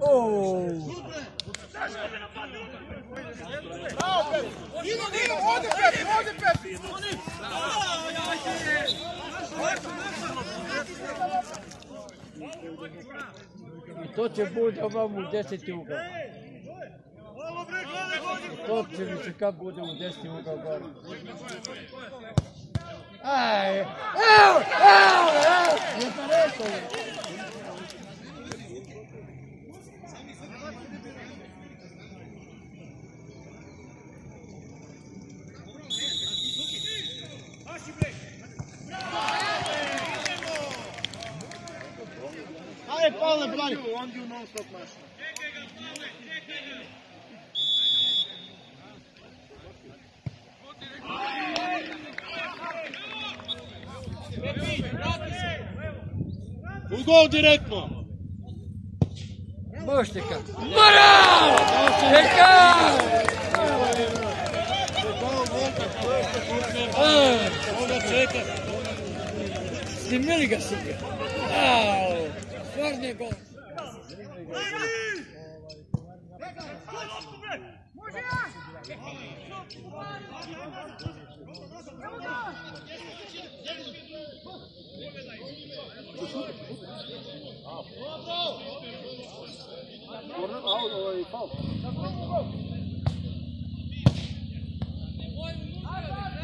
O, I to će bude ovam u deseti ugao. I to će mi se kad bude u deseti ugao gore. Aj, evo, evo, evo, ne sam rekao. Ajde, Pavle, brani! On ju non stop naša. U gol direktno! Možete kako. Mora! Čeka! Onda čeka. Snimili ga su ga. Au, stvarno je gol.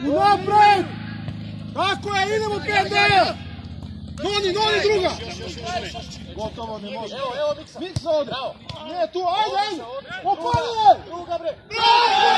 Unaprijed! Tako je, idemo PND-a! Noni, noni druga! Gotovo, ne može. Evo, evo Miksa. Miksa ode. Ne, tu, ajde, ajde! Opalje! Druga bre! Bravo!